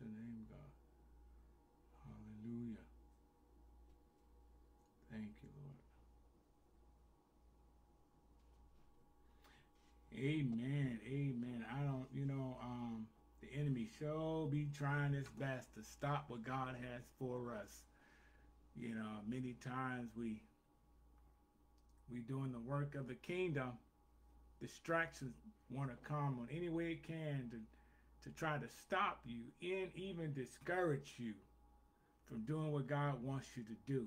your name, God. Hallelujah. Thank you, Lord. Amen. Amen. I don't, you know, um, the enemy sure be trying his best to stop what God has for us. You know, many times we we doing the work of the kingdom. Distractions want to come on any way it can to to try to stop you and even discourage you from doing what God wants you to do.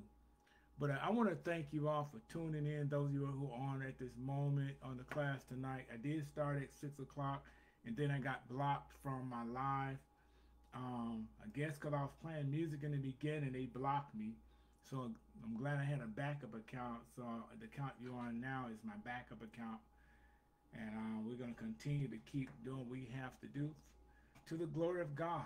But I want to thank you all for tuning in, those of you who are on at this moment on the class tonight. I did start at 6 o'clock, and then I got blocked from my live. Um, I guess because I was playing music in the beginning, they blocked me. So I'm glad I had a backup account. So the account you're on now is my backup account. And uh, we're going to continue to keep doing what we have to do to the glory of God.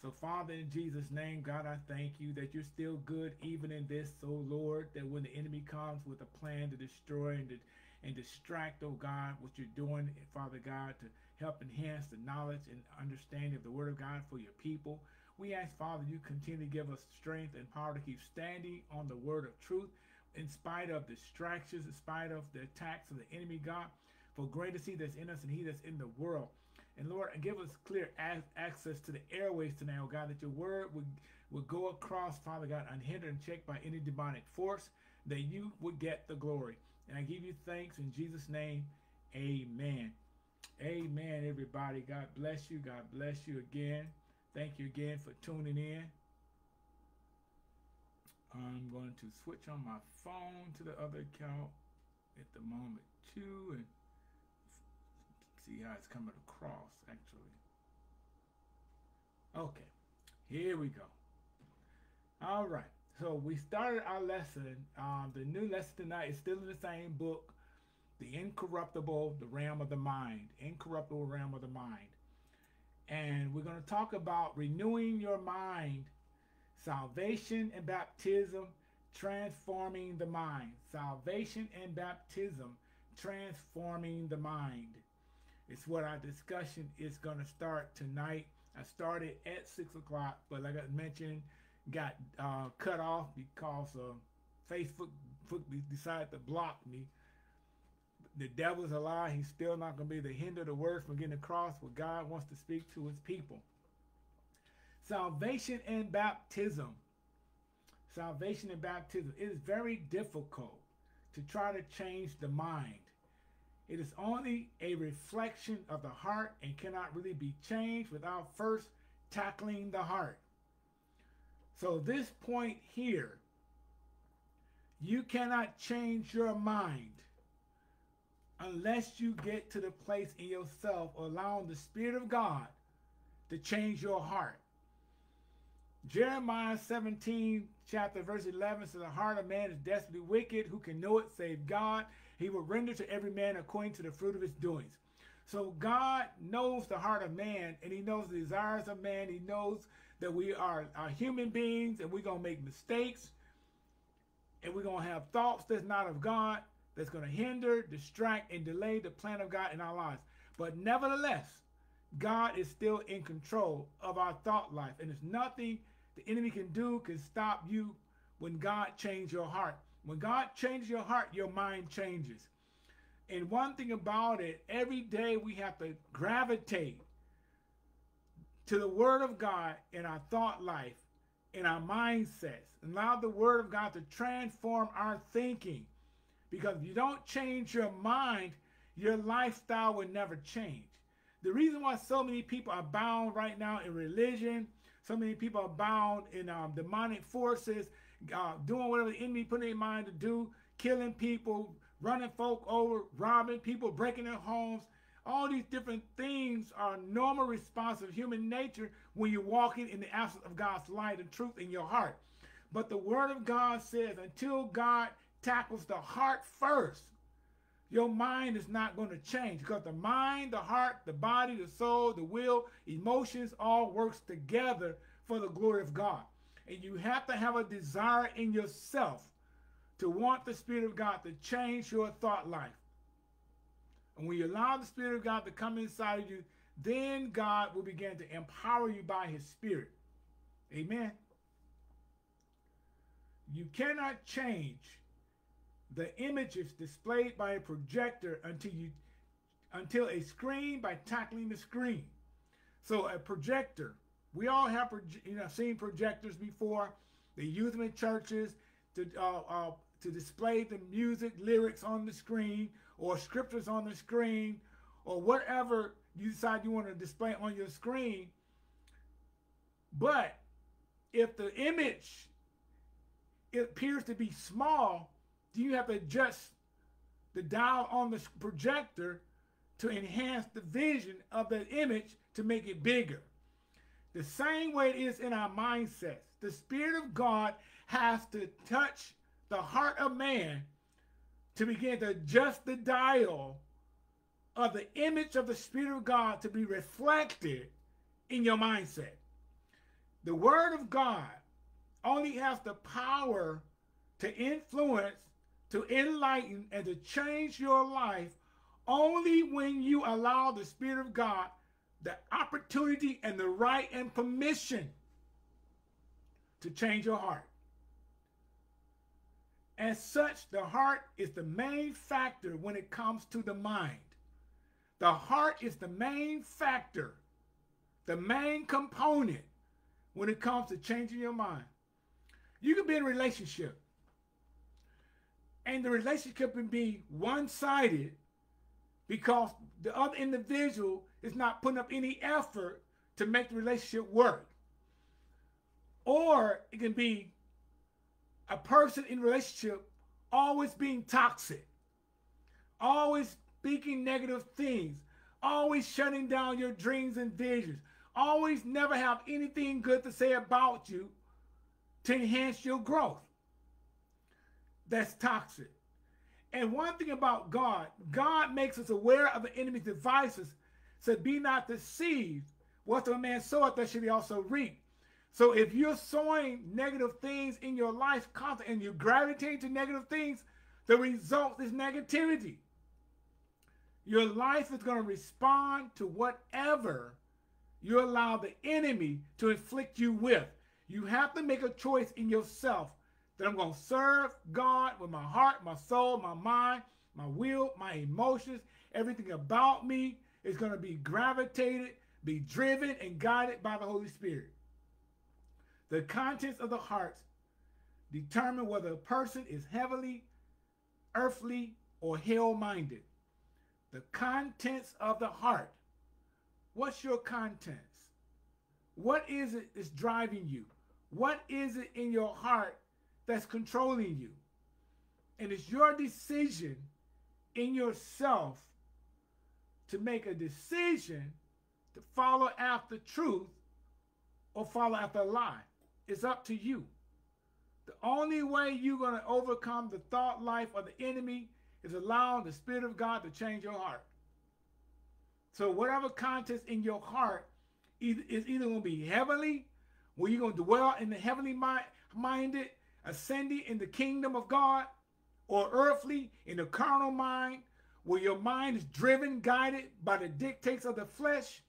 So, Father, in Jesus' name, God, I thank you that you're still good even in this, oh Lord, that when the enemy comes with a plan to destroy and to, and distract, oh God, what you're doing, Father God, to help enhance the knowledge and understanding of the Word of God for your people. We ask, Father, you continue to give us strength and power to keep standing on the Word of truth in spite of distractions, in spite of the attacks of the enemy, God. For greater is he that's in us and he that's in the world. And Lord, give us clear access to the airways tonight, oh God, that your word would, would go across, Father God, unhindered and checked by any demonic force, that you would get the glory. And I give you thanks in Jesus' name. Amen. Amen, everybody. God bless you. God bless you again. Thank you again for tuning in. I'm going to switch on my phone to the other account at the moment too and see how it's coming across actually. Okay, here we go. All right, so we started our lesson. Um, the new lesson tonight is still in the same book, The Incorruptible, the Realm of the Mind. Incorruptible Realm of the Mind. And we're going to talk about renewing your mind, salvation and baptism, transforming the mind. Salvation and baptism, transforming the mind. It's what our discussion is going to start tonight. I started at 6 o'clock, but like I mentioned, got uh, cut off because uh, Facebook decided to block me. The devil's a lie. He's still not going to be the hinder the word from getting across what God wants to speak to his people. Salvation and baptism. Salvation and baptism. It is very difficult to try to change the mind. It is only a reflection of the heart and cannot really be changed without first tackling the heart. So this point here, you cannot change your mind unless you get to the place in yourself allowing the Spirit of God to change your heart. Jeremiah 17, chapter verse 11 says, The heart of man is desperately wicked. Who can know it save God? He will render to every man according to the fruit of his doings. So God knows the heart of man and he knows the desires of man. He knows that we are, are human beings and we're going to make mistakes and we're going to have thoughts that's not of God that's going to hinder, distract, and delay the plan of God in our lives. But nevertheless, God is still in control of our thought life. And there's nothing the enemy can do can stop you when God changes your heart. When God changes your heart, your mind changes. And one thing about it, every day we have to gravitate to the Word of God in our thought life, in our mindsets, allow the Word of God to transform our thinking. Because if you don't change your mind, your lifestyle will never change. The reason why so many people are bound right now in religion, so many people are bound in um, demonic forces, uh, doing whatever the enemy put in their mind to do, killing people, running folk over, robbing people, breaking their homes. All these different things are normal response of human nature when you're walking in the absence of God's light and truth in your heart. But the word of God says until God tackles the heart first, your mind is not going to change because the mind, the heart, the body, the soul, the will, emotions all works together for the glory of God. And you have to have a desire in yourself to want the Spirit of God to change your thought life. And when you allow the Spirit of God to come inside of you, then God will begin to empower you by his spirit. Amen. You cannot change the images displayed by a projector until you until a screen by tackling the screen. So a projector, we all have you know seen projectors before. They use them in churches to uh, uh, to display the music lyrics on the screen or scriptures on the screen or whatever you decide you want to display on your screen. But if the image appears to be small, do you have to adjust the dial on the projector to enhance the vision of the image to make it bigger? The same way it is in our mindsets. The Spirit of God has to touch the heart of man to begin to adjust the dial of the image of the Spirit of God to be reflected in your mindset. The Word of God only has the power to influence, to enlighten, and to change your life only when you allow the Spirit of God the opportunity and the right and permission to change your heart. As such, the heart is the main factor when it comes to the mind. The heart is the main factor, the main component when it comes to changing your mind. You can be in a relationship, and the relationship can be one-sided because the other individual is not putting up any effort to make the relationship work. Or it can be a person in relationship always being toxic, always speaking negative things, always shutting down your dreams and visions, always never have anything good to say about you to enhance your growth. That's toxic. And one thing about God, God makes us aware of the enemy's devices. So be not deceived. What the man soweth, that should he also reap. So if you're sowing negative things in your life constantly and you gravitate to negative things, the result is negativity. Your life is going to respond to whatever you allow the enemy to inflict you with. You have to make a choice in yourself that I'm going to serve God with my heart, my soul, my mind, my will, my emotions, everything about me is going to be gravitated, be driven, and guided by the Holy Spirit. The contents of the heart determine whether a person is heavenly, earthly, or hell-minded. The contents of the heart. What's your contents? What is it that's driving you? What is it in your heart that's controlling you? And it's your decision in yourself to make a decision to follow after truth or follow after a lie. It's up to you. The only way you're going to overcome the thought life of the enemy is allowing the Spirit of God to change your heart. So whatever contents in your heart is either going to be heavenly, where you're going to dwell in the heavenly mind, minded, ascending in the kingdom of God, or earthly in the carnal mind, where your mind is driven, guided by the dictates of the flesh,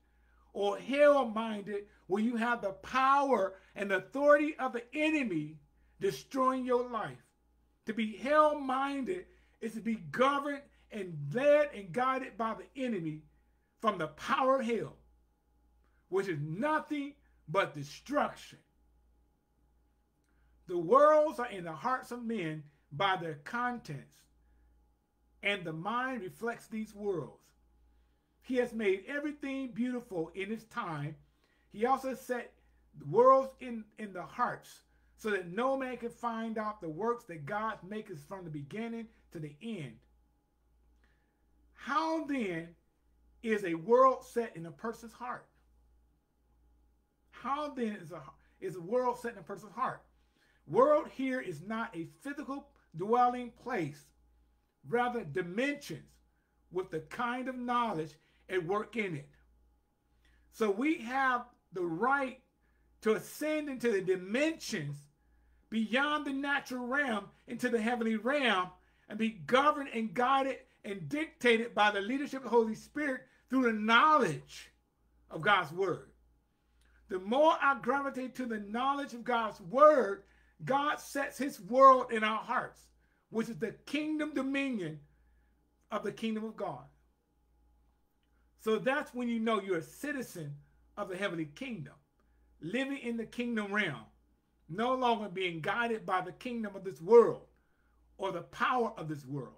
or hell-minded, where you have the power and authority of the enemy destroying your life. To be hell-minded is to be governed and led and guided by the enemy from the power of hell, which is nothing but destruction. The worlds are in the hearts of men by their contents, and the mind reflects these worlds. He has made everything beautiful in his time. He also set the worlds in, in the hearts so that no man can find out the works that God makes from the beginning to the end. How then is a world set in a person's heart? How then is a, is a world set in a person's heart? World here is not a physical dwelling place, rather dimensions with the kind of knowledge and work in it. So we have the right to ascend into the dimensions beyond the natural realm into the heavenly realm and be governed and guided and dictated by the leadership of the Holy Spirit through the knowledge of God's word. The more I gravitate to the knowledge of God's word, God sets his world in our hearts, which is the kingdom dominion of the kingdom of God. So that's when you know you're a citizen of the heavenly kingdom, living in the kingdom realm, no longer being guided by the kingdom of this world or the power of this world.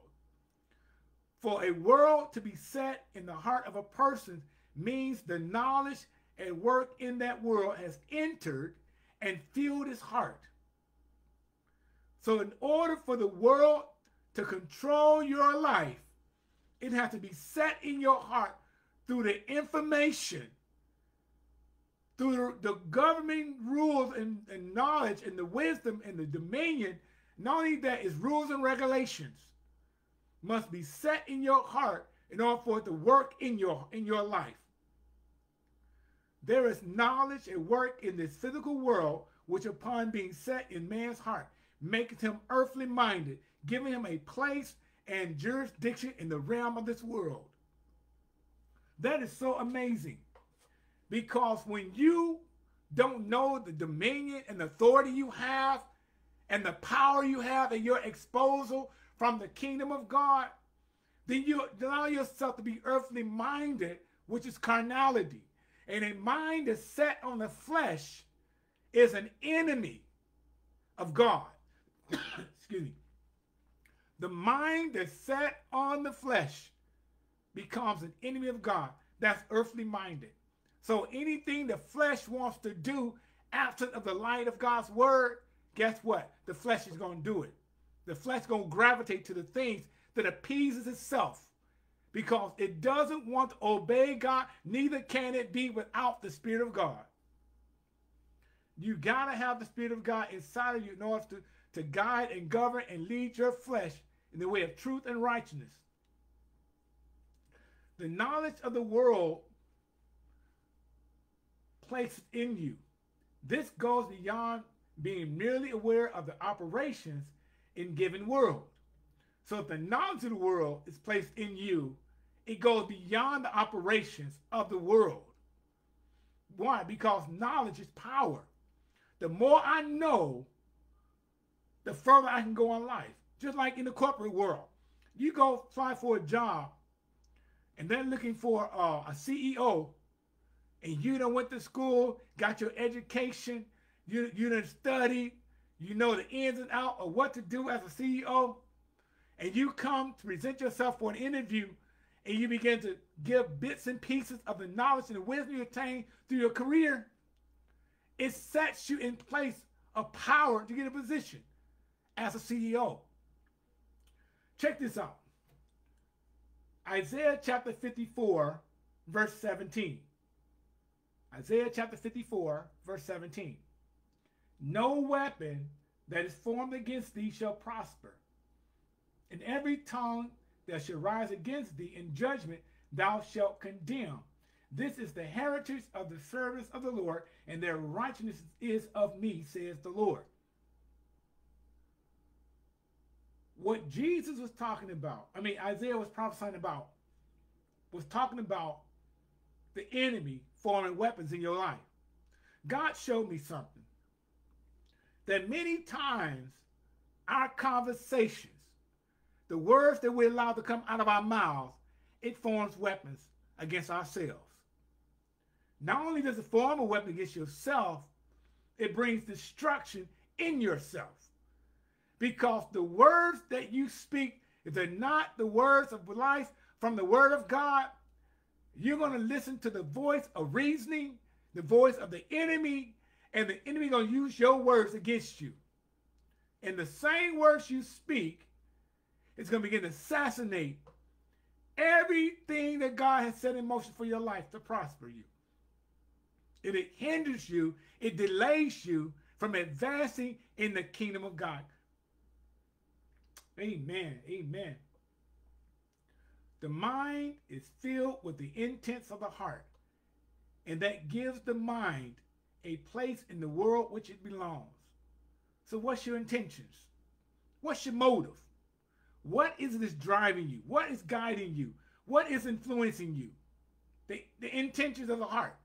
For a world to be set in the heart of a person means the knowledge and work in that world has entered and filled his heart. So, in order for the world to control your life, it has to be set in your heart through the information, through the, governing rules and, and knowledge and the wisdom and the dominion. Not only that, is rules and regulations must be set in your heart in order for it to work in your in your life. There is knowledge and work in this physical world, which upon being set in man's heart, maketh him earthly minded, giving him a place and jurisdiction in the realm of this world. That is so amazing. Because when you don't know the dominion and authority you have and the power you have at your exposal from the kingdom of God, then you allow yourself to be earthly minded, which is carnality. And a mind that's set on the flesh is an enemy of God. Excuse me. The mind that's set on the flesh becomes an enemy of God. That's earthly minded. So anything the flesh wants to do absent of the light of God's word, guess what? The flesh is going to do it. The flesh is going to gravitate to the things that appeases itself because it doesn't want to obey God, neither can it be without the Spirit of God. You got to have the Spirit of God inside of you in order to, to guide and govern and lead your flesh in the way of truth and righteousness. The knowledge of the world placed in you. This goes beyond being merely aware of the operations in given world. So if the knowledge of the world is placed in you, it goes beyond the operations of the world. Why? Because knowledge is power. The more I know, the further I can go in life. Just like in the corporate world. You go apply for a job and they're looking for uh, a CEO and you done went to school, got your education, you, you done studied, you know the ins and outs of what to do as a CEO, and you come to present yourself for an interview and you begin to give bits and pieces of the knowledge and the wisdom you attain through your career, it sets you in place of power to get a position as a CEO. Check this out. Isaiah chapter 54, verse 17. Isaiah chapter 54, verse 17. No weapon that is formed against thee shall prosper, and every tongue that shall rise against thee in judgment thou shalt condemn. This is the heritage of the servants of the Lord, and their righteousness is of me, says the Lord. What Jesus was talking about, I mean, Isaiah was prophesying about, was talking about the enemy forming weapons in your life. God showed me something that many times our conversations, the words that we allow to come out of our mouths, it forms weapons against ourselves. Not only does it form a weapon against yourself, it brings destruction in yourself. Because the words that you speak, if they're not the words of life from the word of God, you're going to listen to the voice of reasoning, the voice of the enemy, and the enemy going to use your words against you. And the same words you speak is going to begin to assassinate everything that God has set in motion for your life to prosper you. And it hinders you, it delays you from advancing in the kingdom of God. Amen. Amen. The mind is filled with the intents of the heart, and that gives the mind a place in the world which it belongs. So, what's your intentions? What's your motive? What is this driving you? What is guiding you? What is influencing you? The, the intentions of the heart.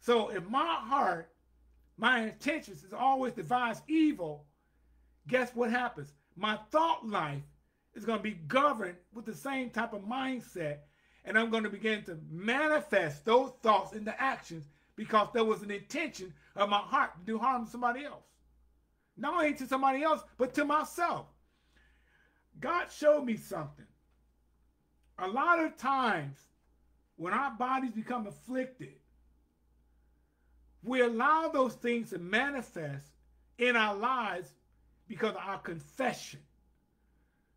So if my heart, my intentions is always devise evil, guess what happens? My thought life is going to be governed with the same type of mindset. And I'm going to begin to manifest those thoughts into actions because there was an intention of my heart to do harm to somebody else. Not only to somebody else, but to myself. God showed me something. A lot of times when our bodies become afflicted, we allow those things to manifest in our lives because of our confession.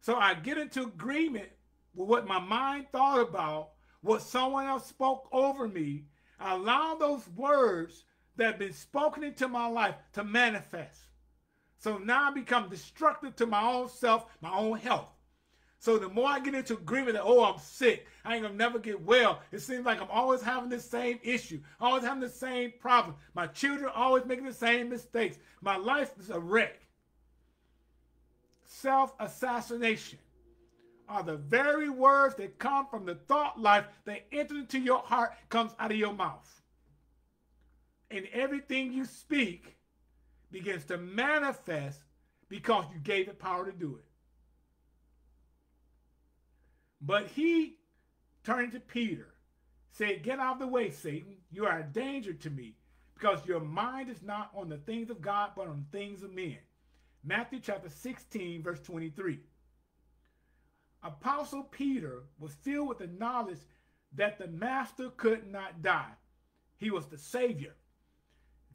So I get into agreement with what my mind thought about, what someone else spoke over me. I allow those words that have been spoken into my life to manifest. So now I become destructive to my own self, my own health. So the more I get into agreement that, oh, I'm sick, I ain't gonna never get well, it seems like I'm always having the same issue, always having the same problem. My children always making the same mistakes. My life is a wreck. Self-assassination are the very words that come from the thought life that enter into your heart, comes out of your mouth. And everything you speak begins to manifest because you gave it power to do it. But he turned to Peter, said, Get out of the way, Satan. You are a danger to me because your mind is not on the things of God, but on the things of men. Matthew chapter 16, verse 23. Apostle Peter was filled with the knowledge that the master could not die. He was the savior.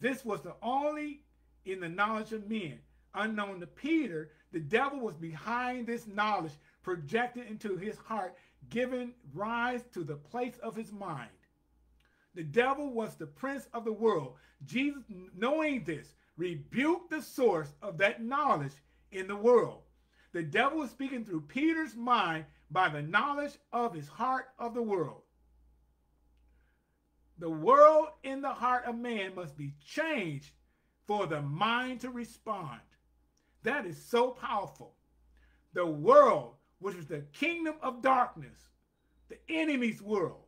This was the only in the knowledge of men. Unknown to Peter, the devil was behind this knowledge projected into his heart, giving rise to the place of his mind. The devil was the prince of the world. Jesus, knowing this, rebuked the source of that knowledge in the world. The devil is speaking through Peter's mind by the knowledge of his heart of the world. The world in the heart of man must be changed for the mind to respond. That is so powerful. The world which is the kingdom of darkness, the enemy's world.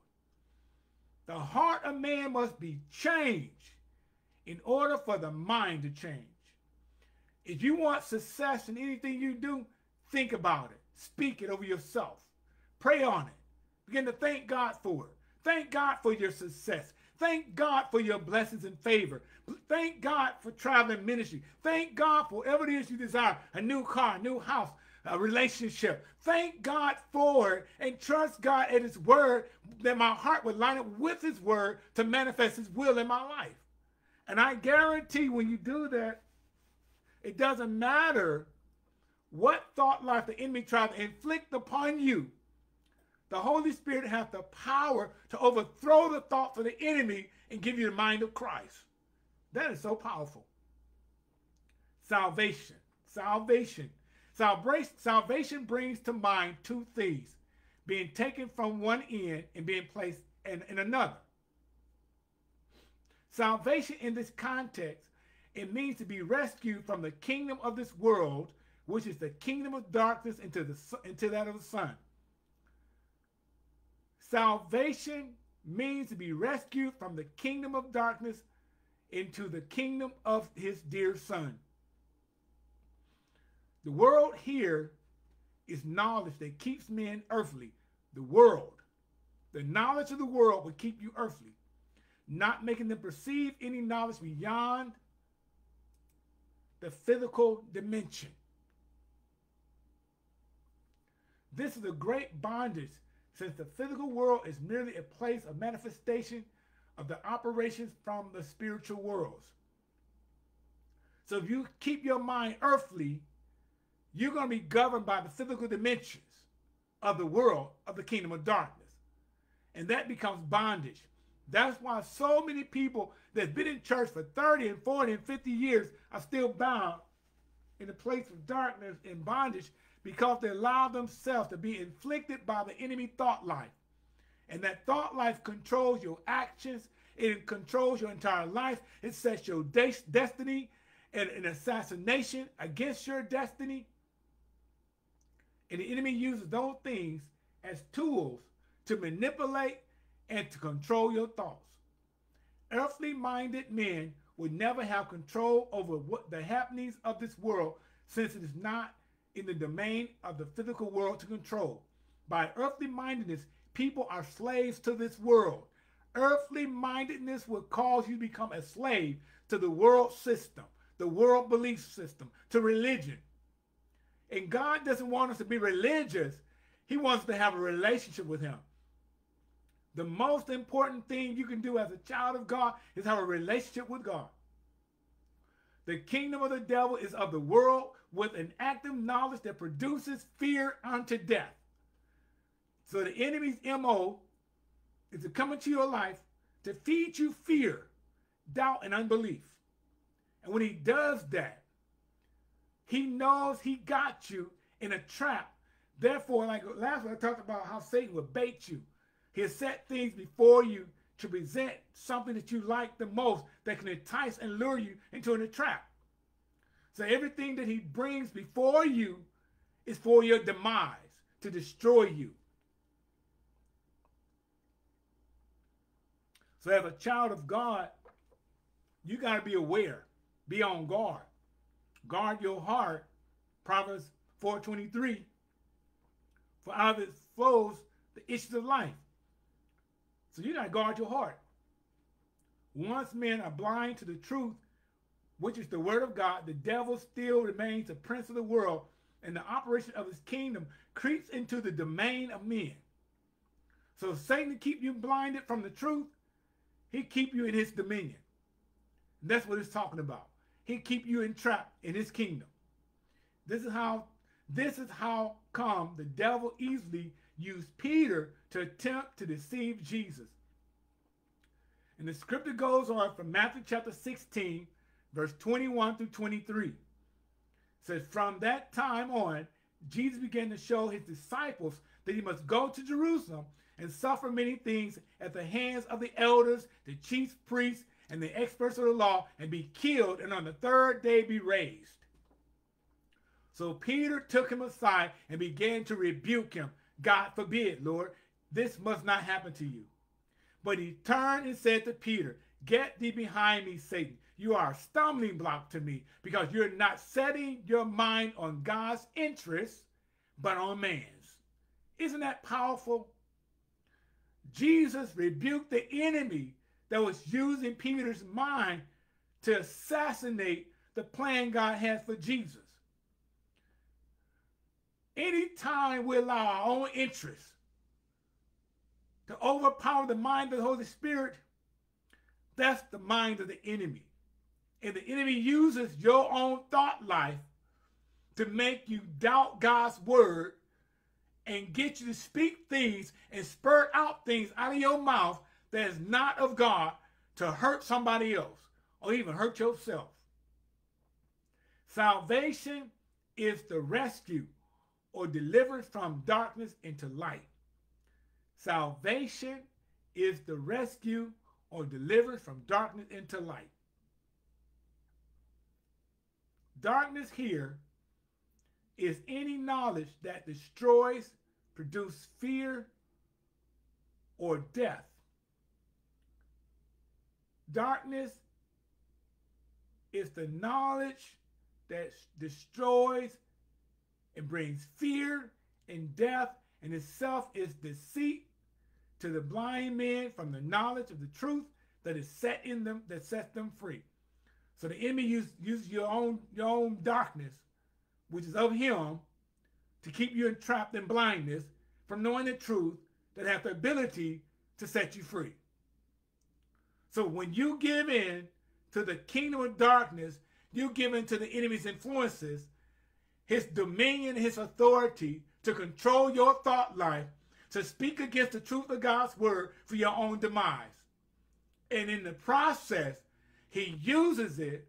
The heart of man must be changed in order for the mind to change. If you want success in anything you do, think about it. Speak it over yourself. Pray on it. Begin to thank God for it. Thank God for your success. Thank God for your blessings and favor. Thank God for traveling ministry. Thank God for whatever it is you desire a new car, a new house, a relationship. Thank God for it and trust God at His word that my heart would line up with His word to manifest His will in my life. And I guarantee when you do that, it doesn't matter what thought life the enemy tries to inflict upon you. The Holy Spirit has the power to overthrow the thoughts of the enemy and give you the mind of Christ. That is so powerful. Salvation. Salvation Salvation brings to mind two things being taken from one end and being placed in, in another. Salvation in this context, it means to be rescued from the kingdom of this world, which is the kingdom of darkness, into, the, into that of the Son. Salvation means to be rescued from the kingdom of darkness into the kingdom of his dear Son. The world here is knowledge that keeps men earthly. The world, the knowledge of the world will keep you earthly, not making them perceive any knowledge beyond the physical dimension. This is a great bondage since the physical world is merely a place of manifestation of the operations from the spiritual worlds. So if you keep your mind earthly, you're going to be governed by the physical dimensions of the world of the kingdom of darkness. And that becomes bondage. That's why so many people that's been in church for 30 and 40 and 50 years are still bound in a place of darkness and bondage because they allow themselves to be inflicted by the enemy thought life. And that thought life controls your actions, it controls your entire life, it sets your destiny and an assassination against your destiny. And the enemy uses those things as tools to manipulate and to control your thoughts. earthly minded men would never have control over what the happenings of this world since it is not in the domain of the physical world to control. By earthly mindedness, people are slaves to this world. Earthly mindedness will cause you to become a slave to the world system, the world belief system, to religion. And God doesn't want us to be religious. He wants us to have a relationship with him. The most important thing you can do as a child of God is have a relationship with God. The kingdom of the devil is of the world with an active knowledge that produces fear unto death. So the enemy's MO is to come into your life to feed you fear, doubt, and unbelief. And when he does that, he knows he got you in a trap. Therefore, like last week I talked about how Satan will bait you. He'll set things before you to present something that you like the most that can entice and lure you into a trap. So everything that he brings before you is for your demise, to destroy you. So as a child of God, you got to be aware, be on guard. Guard your heart, Proverbs 4.23, for out of it flows the issues of life. So you got to guard your heart. Once men are blind to the truth, which is the word of God, the devil still remains the prince of the world, and the operation of his kingdom creeps into the domain of men. So Satan keep you blinded from the truth, he keep you in his dominion. And that's what it's talking about. He keep you entrapped in his kingdom. This is how this is how come the devil easily used Peter to attempt to deceive Jesus. And the scripture goes on from Matthew chapter 16, verse 21 through 23. It says, From that time on, Jesus began to show his disciples that he must go to Jerusalem and suffer many things at the hands of the elders, the chief priests, and the experts of the law, and be killed, and on the third day be raised. So Peter took him aside and began to rebuke him. God forbid, Lord, this must not happen to you. But he turned and said to Peter, Get thee behind me, Satan. You are a stumbling block to me because you're not setting your mind on God's interests, but on man's. Isn't that powerful? Jesus rebuked the enemy that was using Peter's mind to assassinate the plan God had for Jesus. Anytime we allow our own interests to overpower the mind of the Holy Spirit, that's the mind of the enemy. And the enemy uses your own thought life to make you doubt God's word and get you to speak things and spurt out things out of your mouth that is not of God to hurt somebody else or even hurt yourself. Salvation is the rescue or deliverance from darkness into light. Salvation is the rescue or deliverance from darkness into light. Darkness here is any knowledge that destroys, produces fear, or death. Darkness is the knowledge that destroys and brings fear and death, and itself is deceit to the blind men from the knowledge of the truth that is set in them, that sets them free. So the enemy uses use your own your own darkness, which is of him, to keep you entrapped in blindness from knowing the truth that has the ability to set you free. So when you give in to the kingdom of darkness, you give in to the enemy's influences, his dominion, his authority to control your thought life, to speak against the truth of God's word for your own demise. And in the process, he uses it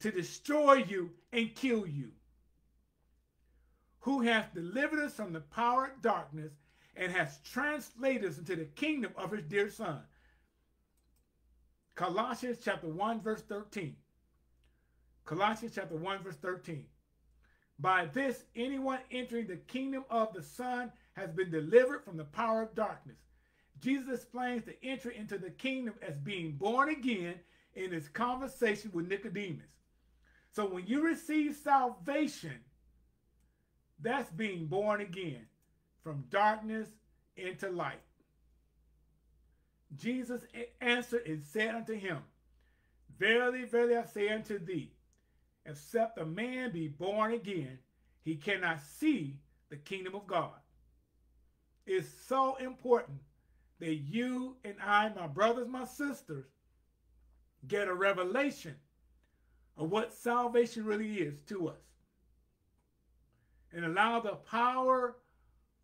to destroy you and kill you. Who hath delivered us from the power of darkness and has translated us into the kingdom of his dear son. Colossians chapter 1 verse 13. Colossians chapter 1 verse 13. By this, anyone entering the kingdom of the Son has been delivered from the power of darkness. Jesus explains the entry into the kingdom as being born again in his conversation with Nicodemus. So when you receive salvation, that's being born again from darkness into light. Jesus answered and said unto him, Verily, verily, I say unto thee, except a man be born again, he cannot see the kingdom of God. It's so important that you and I, my brothers, my sisters, get a revelation of what salvation really is to us. And allow the power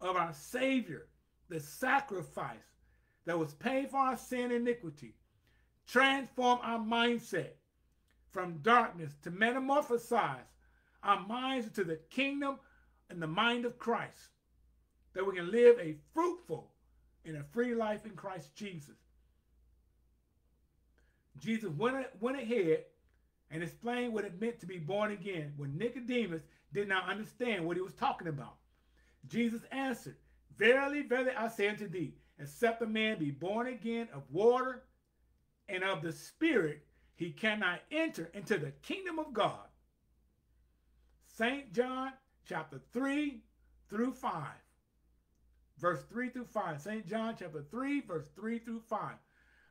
of our Savior, the sacrifice that was paid for our sin and iniquity, transform our mindset from darkness to metamorphosize our minds into the kingdom and the mind of Christ, that we can live a fruitful and a free life in Christ Jesus. Jesus went, went ahead and explained what it meant to be born again when Nicodemus did not understand what he was talking about. Jesus answered, Verily, verily, I say unto thee, except a man be born again of water and of the Spirit, he cannot enter into the kingdom of God. St. John chapter 3 through 5. Verse 3 through 5. St. John chapter 3, verse 3 through 5.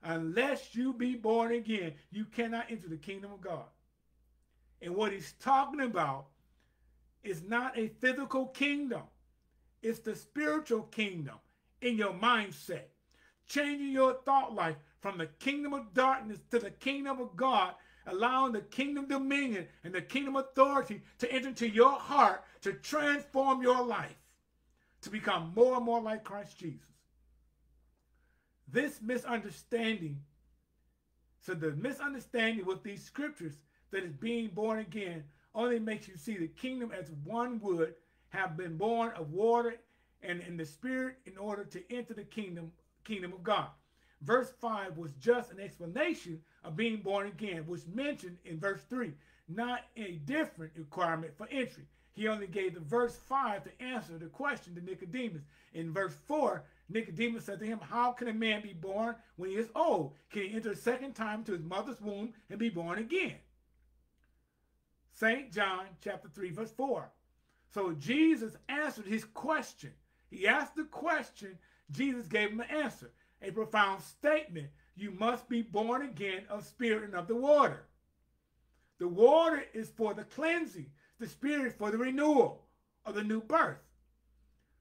Unless you be born again, you cannot enter the kingdom of God. And what he's talking about is not a physical kingdom. It's the spiritual kingdom in your mindset. Changing your thought life from the kingdom of darkness to the kingdom of God, allowing the kingdom dominion and the kingdom authority to enter into your heart to transform your life to become more and more like Christ Jesus. This misunderstanding, so the misunderstanding with these scriptures that is being born again only makes you see the kingdom as one would have been born of water and in the spirit in order to enter the kingdom kingdom of God. Verse 5 was just an explanation of being born again, was mentioned in verse 3, not a different requirement for entry. He only gave the verse 5 to answer the question to Nicodemus. In verse 4, Nicodemus said to him, How can a man be born when he is old? Can he enter a second time to his mother's womb and be born again? St. John chapter 3, verse 4. So Jesus answered his question. He asked the question, Jesus gave him an answer. A profound statement. You must be born again of spirit and of the water. The water is for the cleansing, the spirit for the renewal of the new birth.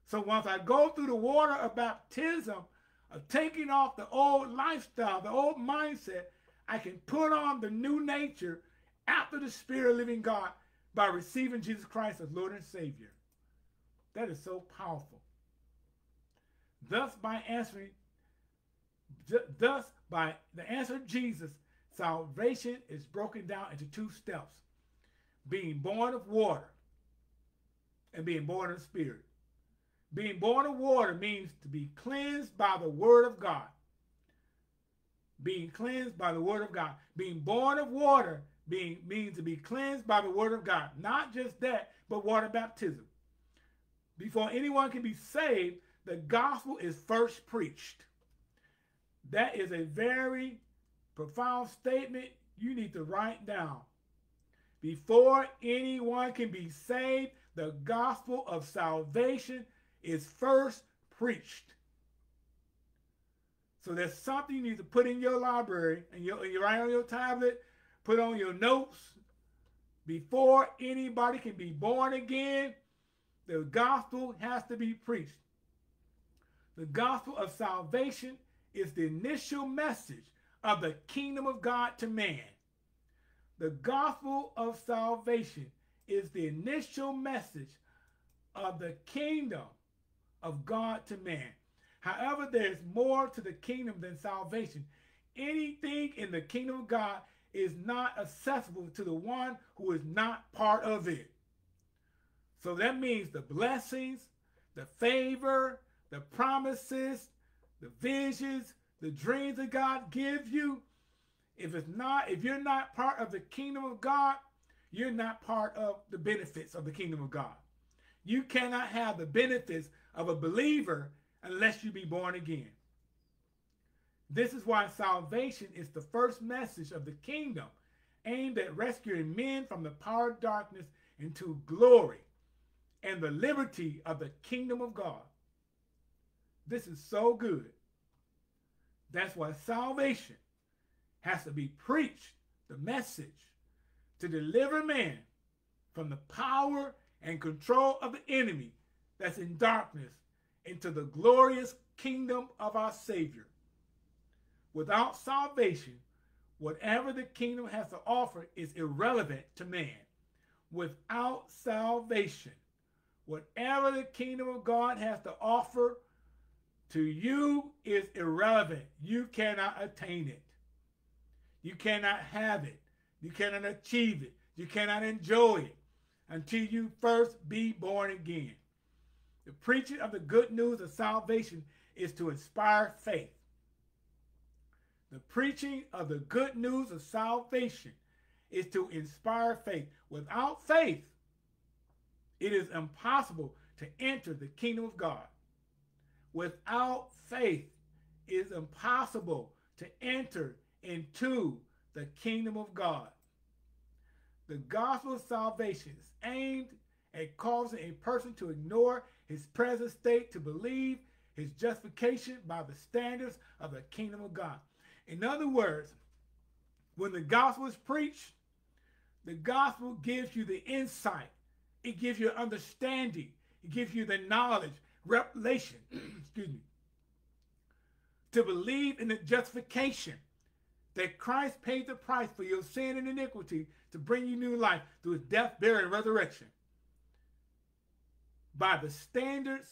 So once I go through the water of baptism, of taking off the old lifestyle, the old mindset, I can put on the new nature after the Spirit of living God by receiving Jesus Christ as Lord and Savior. That is so powerful. Thus, by answering, thus by the answer of Jesus, salvation is broken down into two steps: being born of water and being born of spirit. Being born of water means to be cleansed by the word of God. Being cleansed by the word of God. Being born of water being means to be cleansed by the word of God. Not just that, but water baptism. Before anyone can be saved, the gospel is first preached. That is a very profound statement you need to write down. Before anyone can be saved, the gospel of salvation is first preached. So there's something you need to put in your library and you, write on your tablet, put on your notes. Before anybody can be born again, the gospel has to be preached. The gospel of salvation is the initial message of the kingdom of God to man. The gospel of salvation is the initial message of the kingdom of God to man. However, there's more to the kingdom than salvation. Anything in the kingdom of God is not accessible to the one who is not part of it. So that means the blessings, the favor, the promises, the visions, the dreams that God gives you, if it's not, if you're not part of the kingdom of God, you're not part of the benefits of the kingdom of God. You cannot have the benefits of a believer unless you be born again. This is why salvation is the first message of the kingdom aimed at rescuing men from the power of darkness into glory and the liberty of the kingdom of God. This is so good. That's why salvation has to be preached, the message, to deliver man from the power and control of the enemy that's in darkness into the glorious kingdom of our Savior. Without salvation, whatever the kingdom has to offer is irrelevant to man. Without salvation, whatever the kingdom of God has to offer to you is irrelevant. You cannot attain it. You cannot have it. You cannot achieve it. You cannot enjoy it until you first be born again. The preaching of the good news of salvation is to inspire faith. The preaching of the good news of salvation is to inspire faith. Without faith, it is impossible to enter the kingdom of God. Without faith, it is impossible to enter into the kingdom of God. The gospel of salvation is aimed at causing a person to ignore his present state to believe his justification by the standards of the kingdom of God. In other words, when the gospel is preached, the gospel gives you the insight, it gives you understanding, it gives you the knowledge, revelation, excuse me, to believe in the justification that Christ paid the price for your sin and iniquity to bring you new life through his death, burial, and resurrection by the standards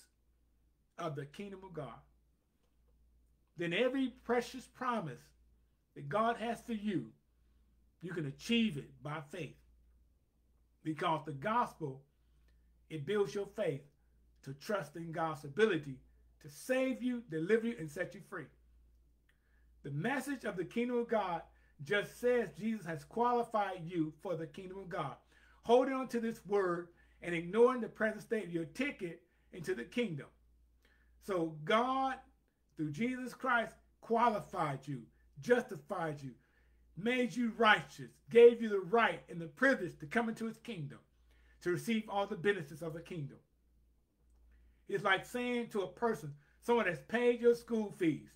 of the kingdom of God. Then every precious promise that God has for you, you can achieve it by faith. Because the gospel, it builds your faith to trust in God's ability to save you, deliver you, and set you free. The message of the kingdom of God just says Jesus has qualified you for the kingdom of God. Holding on to this word and ignoring the present state of your ticket into the kingdom. So God, through Jesus Christ, qualified you, justified you, made you righteous, gave you the right and the privilege to come into his kingdom, to receive all the benefits of the kingdom. It's like saying to a person, someone that's paid your school fees,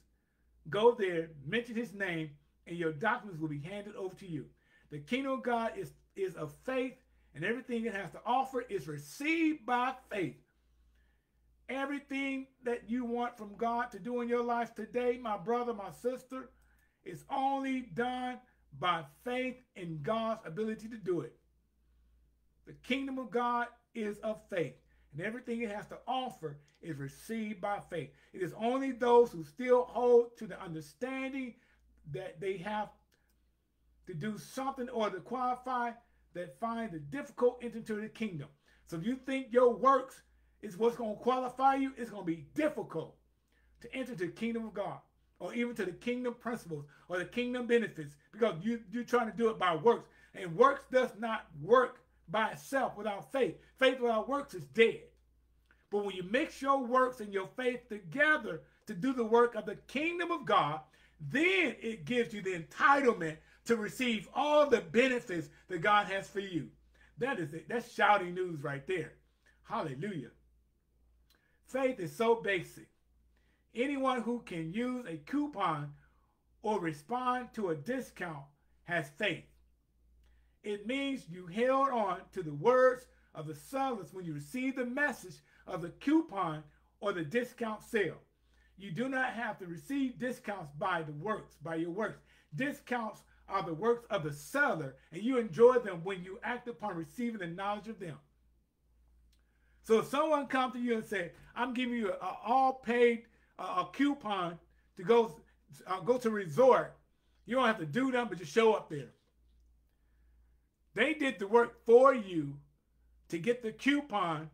go there, mention his name, and your documents will be handed over to you. The kingdom of God is, is of faith, and everything it has to offer is received by faith. Everything that you want from God to do in your life today, my brother, my sister, is only done by faith in God's ability to do it. The kingdom of God is of faith, and everything it has to offer is received by faith. It is only those who still hold to the understanding that they have to do something or to qualify that find the difficult entry into the kingdom. So if you think your works is what's going to qualify you, it's going to be difficult to enter to the kingdom of God or even to the kingdom principles or the kingdom benefits because you, you're trying to do it by works. And works does not work by itself without faith. Faith without works is dead. But when you mix your works and your faith together to do the work of the kingdom of God, then it gives you the entitlement to receive all the benefits that God has for you. That is it. That's shouting news right there. Hallelujah. Faith is so basic. Anyone who can use a coupon or respond to a discount has faith. It means you held on to the words of the sellers when you received the message of the coupon or the discount sale. You do not have to receive discounts by the works, by your works. Discounts are the works of the seller, and you enjoy them when you act upon receiving the knowledge of them. So if someone comes to you and say, I'm giving you an all paid uh, a coupon to go, uh, go to resort, you don't have to do them, but just show up there. They did the work for you to get the coupon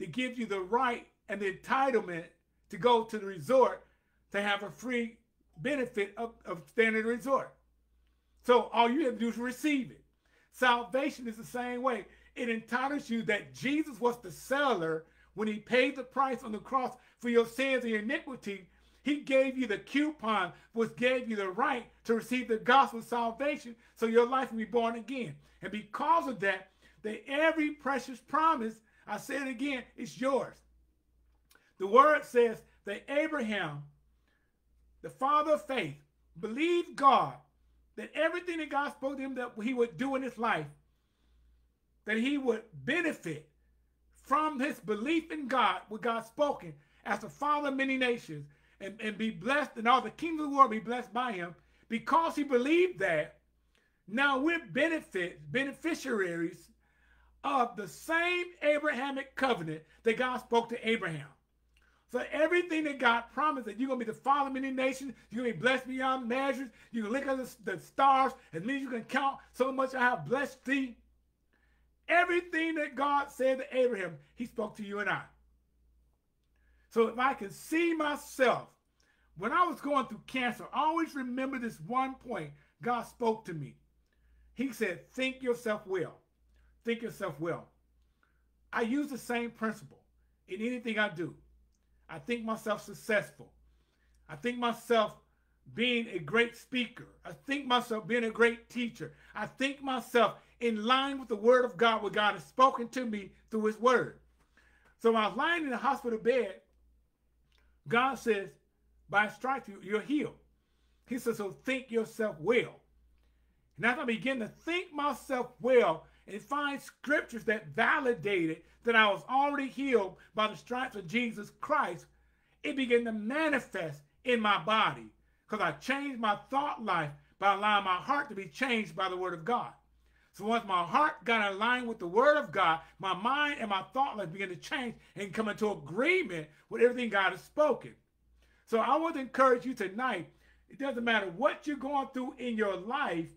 to give you the right and the entitlement to go to the resort to have a free benefit of, of staying at the resort. So all you have to do is receive it. Salvation is the same way. It entitles you that Jesus was the seller when he paid the price on the cross for your sins and your iniquity. He gave you the coupon, which gave you the right to receive the gospel of salvation so your life will be born again. And because of that, that every precious promise, I say it again, is yours. The word says that Abraham, the father of faith, believed God that everything that God spoke to him that he would do in his life, that he would benefit from his belief in God, what God spoken, as the father of many nations, and, and be blessed, and all the kingdoms of the world be blessed by him. Because he believed that, now we're benefit beneficiaries of the same Abrahamic covenant that God spoke to Abraham. So everything that God promised that you're going to be the father of many nations, you're going to be blessed beyond measures, you can look at the, the stars, and then you can count so much I have blessed thee. Everything that God said to Abraham, he spoke to you and I. So if I can see myself, when I was going through cancer, I always remember this one point God spoke to me. He said, think yourself well. Think yourself well. I use the same principle in anything I do. I think myself successful. I think myself being a great speaker. I think myself being a great teacher. I think myself in line with the word of God, what God has spoken to me through his word. So I was lying in the hospital bed, God says, by stripes you're healed. He says, so think yourself well. And as I begin to think myself well and find scriptures that validated that I was already healed by the stripes of Jesus Christ, it began to manifest in my body because I changed my thought life by allowing my heart to be changed by the word of God. So once my heart got aligned with the word of God, my mind and my thought life began to change and come into agreement with everything God has spoken. So I want to encourage you tonight. It doesn't matter what you're going through in your life,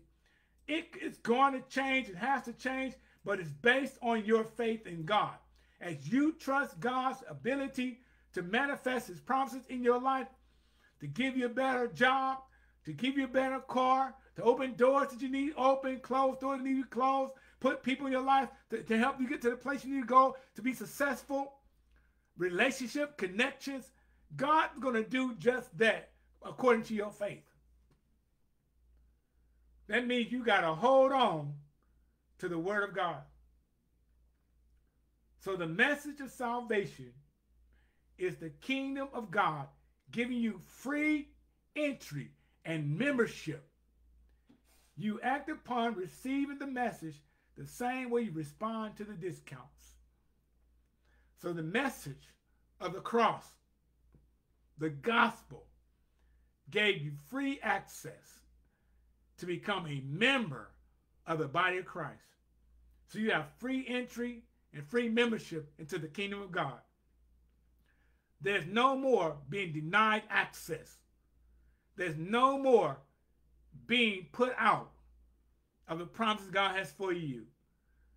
it is going to change. It has to change, but it's based on your faith in God. As you trust God's ability to manifest his promises in your life, to give you a better job, to give you a better car, to open doors that you need open, close doors that need closed, put people in your life to, to help you get to the place you need to go to be successful, relationship, connections. God's going to do just that according to your faith. That means you got to hold on to the word of God. So the message of salvation is the kingdom of God giving you free entry and membership. You act upon receiving the message the same way you respond to the discounts. So the message of the cross, the gospel, gave you free access to become a member of the body of Christ. So you have free entry and free membership into the kingdom of God. There's no more being denied access. There's no more being put out of the promises God has for you.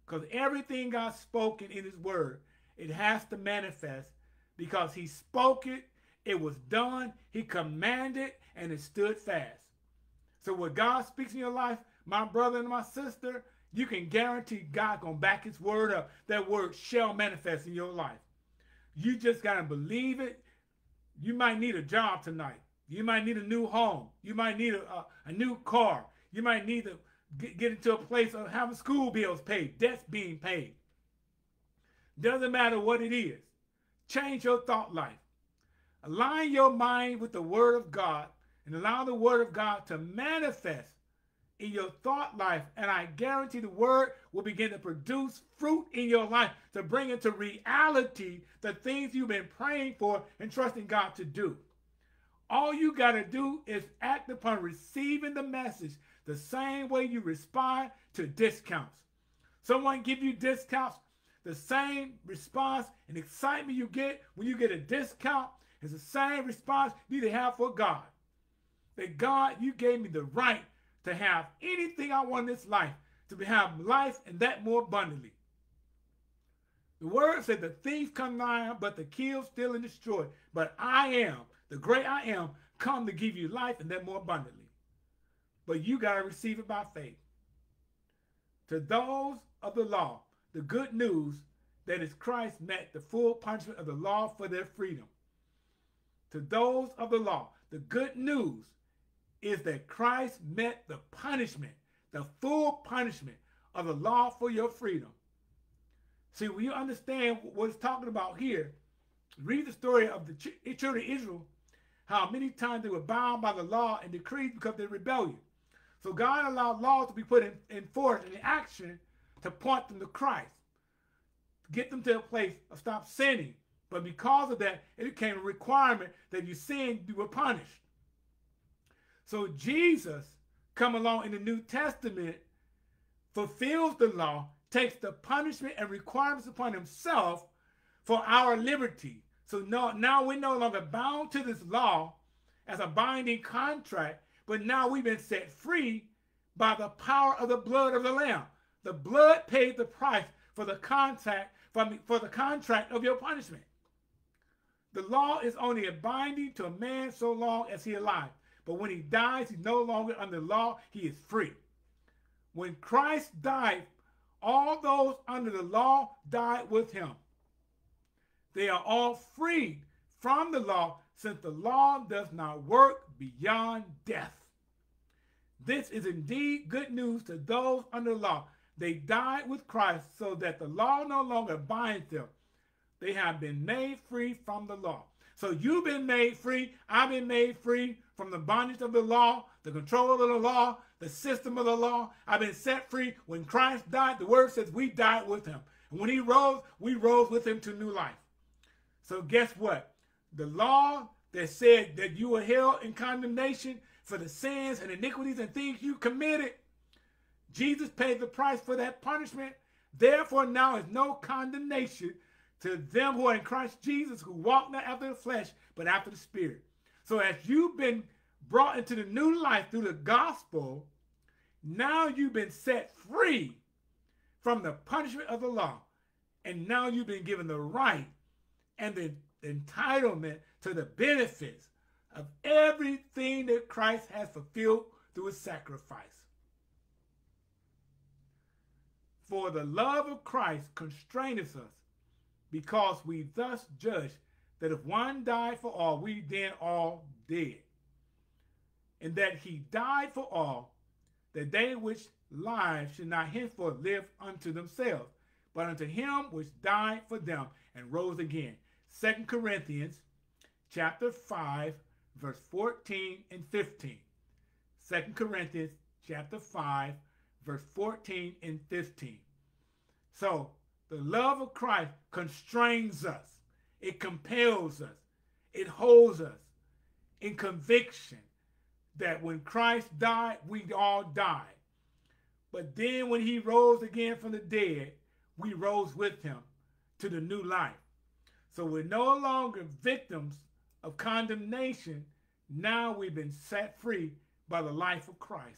Because everything God's spoken in his word, it has to manifest because he spoke it, it was done, he commanded, and it stood fast. So when God speaks in your life, my brother and my sister, you can guarantee God gonna back his word up. That word shall manifest in your life. You just gotta believe it. You might need a job tonight. You might need a new home. You might need a, a, a new car. You might need to get, get into a place of having school bills paid, debts being paid. Doesn't matter what it is. Change your thought life. Align your mind with the word of God and allow the word of God to manifest in your thought life. And I guarantee the word will begin to produce fruit in your life to bring into reality the things you've been praying for and trusting God to do. All you got to do is act upon receiving the message the same way you respond to discounts. Someone give you discounts, the same response and excitement you get when you get a discount is the same response you need to have for God. That God, you gave me the right to have anything I want in this life, to have life and that more abundantly. The word said the thief come nigh, but the kill, steal, and destroy. But I am the great I am, come to give you life and that more abundantly. But you got to receive it by faith. To those of the law, the good news that is Christ met the full punishment of the law for their freedom. to those of the law. The good news is that Christ met the punishment, the full punishment of the law for your freedom. See, when you understand what it's talking about here, read the story of the children of Israel, how many times they were bound by the law and decrees because of their rebellion. So God allowed laws to be put in, in force and in action to point them to Christ, get them to a place of stop sinning. But because of that, it became a requirement that you sin, you were punished. So Jesus come along in the New Testament, fulfills the law, takes the punishment and requirements upon himself for our liberty. So now, now we're no longer bound to this law as a binding contract, but now we've been set free by the power of the blood of the Lamb. The blood paid the price for the contract for, for the contract of your punishment. The law is only a binding to a man so long as he alive. But when he dies, he's no longer under the law, he is free. When Christ died, all those under the law died with him. They are all freed from the law since the law does not work beyond death. This is indeed good news to those under law. They died with Christ so that the law no longer binds them. They have been made free from the law. So you've been made free. I've been made free from the bondage of the law, the control of the law, the system of the law. I've been set free. When Christ died, the word says we died with him. And when he rose, we rose with him to new life. So guess what? The law that said that you were held in condemnation for the sins and iniquities and things you committed, Jesus paid the price for that punishment. Therefore, now is no condemnation to them who are in Christ Jesus, who walk not after the flesh, but after the Spirit. So as you've been brought into the new life through the gospel, now you've been set free from the punishment of the law. And now you've been given the right and the entitlement to the benefits of everything that Christ has fulfilled through his sacrifice. For the love of Christ constraineth us, because we thus judge that if one died for all, we then all dead. And that he died for all, that they which live should not henceforth live unto themselves, but unto him which died for them and rose again. Second Corinthians chapter 5, verse 14 and 15. Second Corinthians chapter 5, verse 14 and 15. So the love of Christ constrains us. It compels us. It holds us in conviction that when Christ died, we all died. But then when he rose again from the dead, we rose with him to the new life. So we're no longer victims of condemnation. Now we've been set free by the life of Christ.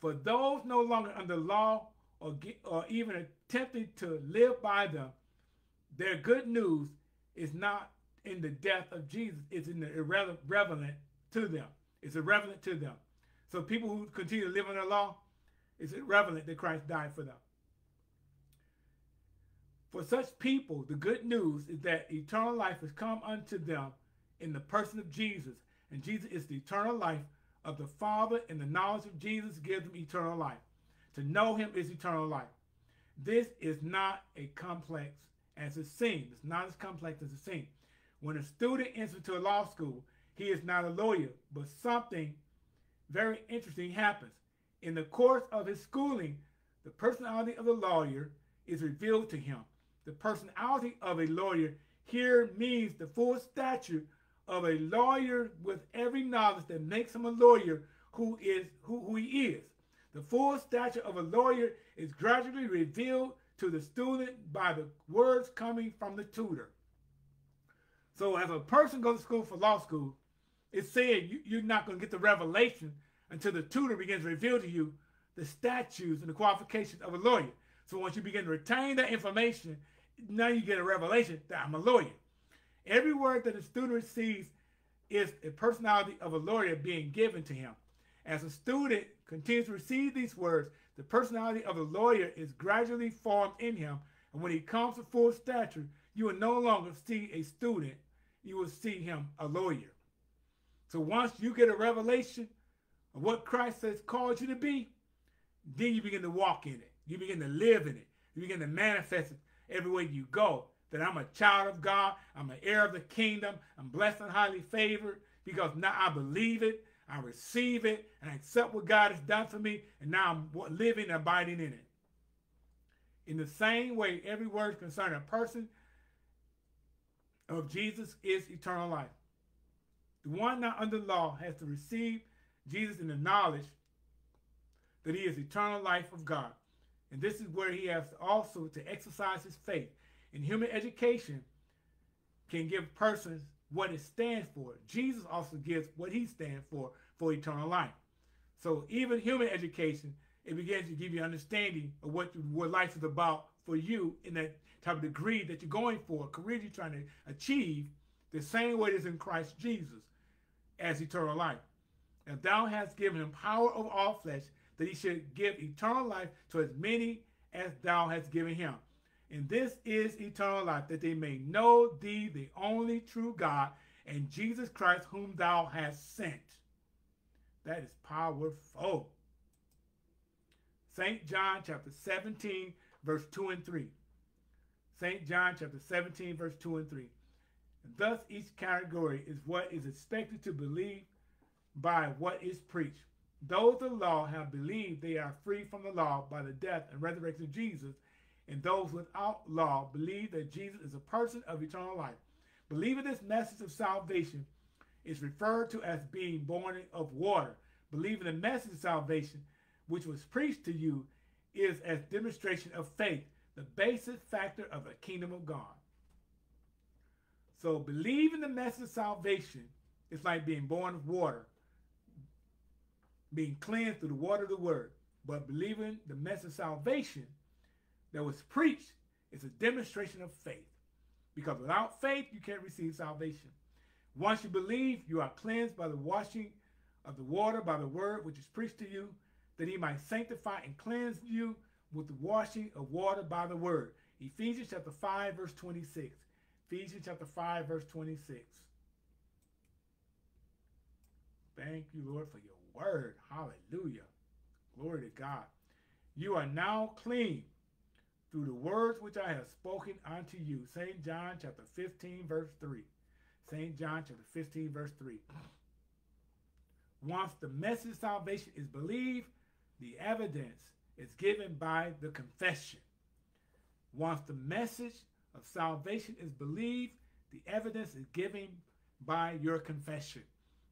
For those no longer under law or, or even attempting to live by them, their good news is not in the death of Jesus. It's in the irrelevant to them. It's irrelevant to them. So people who continue to live under law, it's irrelevant that Christ died for them. For such people, the good news is that eternal life has come unto them in the person of Jesus. And Jesus is the eternal life of the Father, and the knowledge of Jesus gives them eternal life. To know him is eternal life. This is not a complex as it seems. It's not as complex as it seems. When a student enters to a law school, he is not a lawyer, but something very interesting happens. In the course of his schooling, the personality of the lawyer is revealed to him. The personality of a lawyer here means the full stature of a lawyer with every knowledge that makes him a lawyer who is who, who he is. The full stature of a lawyer is gradually revealed to the student by the words coming from the tutor. So as a person goes to school for law school, it's saying you, you're not going to get the revelation until the tutor begins to reveal to you the statutes and the qualifications of a lawyer. So once you begin to retain that information, now you get a revelation that I'm a lawyer. Every word that a student sees is a personality of a lawyer being given to him. As a student continues to receive these words, the personality of a lawyer is gradually formed in him. And when he comes to full stature, you will no longer see a student you will see him a lawyer. So once you get a revelation of what Christ has called you to be, then you begin to walk in it. You begin to live in it. You begin to manifest it everywhere you go. That I'm a child of God. I'm an heir of the kingdom. I'm blessed and highly favored because now I believe it. I receive it and I accept what God has done for me. And now I'm living and abiding in it. In the same way, every word concerning a person of Jesus is eternal life. The one not under law has to receive Jesus in the knowledge that he is eternal life of God. And this is where he has also to exercise his faith. And human education can give persons what it stands for. Jesus also gives what he stands for, for eternal life. So even human education, it begins to give you understanding of what, what life is about for you in that type of degree that you're going for, career you're trying to achieve, the same way it is in Christ Jesus as eternal life. And thou hast given him power over all flesh, that he should give eternal life to as many as thou hast given him. And this is eternal life, that they may know thee, the only true God, and Jesus Christ, whom thou hast sent. That is powerful. St. John chapter 17, verse 2 and 3. St. John chapter 17, verse 2 and 3. Thus, each category is what is expected to believe by what is preached. Those of the law have believed they are free from the law by the death and resurrection of Jesus, and those without law believe that Jesus is a person of eternal life. Believing this message of salvation is referred to as being born of water. Believing the message of salvation, which was preached to you, is as demonstration of faith, the basic factor of the kingdom of God. So believing the message of salvation is like being born of water being cleansed through the water of the word, but believing the message of salvation that was preached is a demonstration of faith. Because without faith, you can't receive salvation. Once you believe, you are cleansed by the washing of the water by the word which is preached to you, that he might sanctify and cleanse you with the washing of water by the word. Ephesians chapter 5, verse 26. Ephesians chapter 5, verse 26. Thank you, Lord, for your word. Hallelujah. Glory to God. You are now clean through the words which I have spoken unto you. St. John chapter 15, verse 3. St. John chapter 15, verse 3. Once the message of salvation is believed, the evidence is given by the confession. Once the message of salvation is believed, the evidence is given by your confession.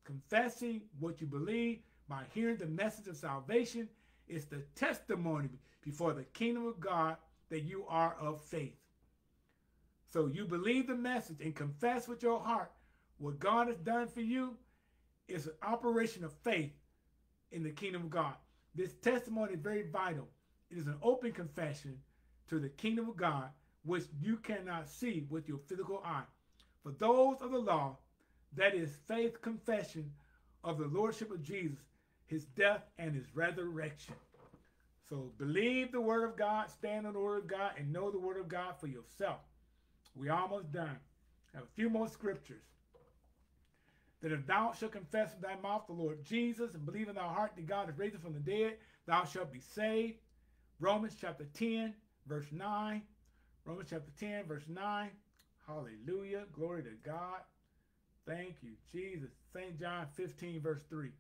Confessing what you believe by hearing the message of salvation is the testimony before the kingdom of God that you are of faith. So you believe the message and confess with your heart what God has done for you is an operation of faith in the kingdom of God. This testimony is very vital. It is an open confession to the kingdom of God, which you cannot see with your physical eye. For those of the law, that is faith confession of the Lordship of Jesus his death, and his resurrection. So believe the word of God, stand on the word of God, and know the word of God for yourself. We almost done. Have a few more scriptures. That if thou shalt confess with thy mouth the Lord Jesus and believe in thy heart that God is raised from the dead, thou shalt be saved. Romans chapter 10, verse 9. Romans chapter 10, verse 9. Hallelujah. Glory to God. Thank you, Jesus. St. John 15, verse 3.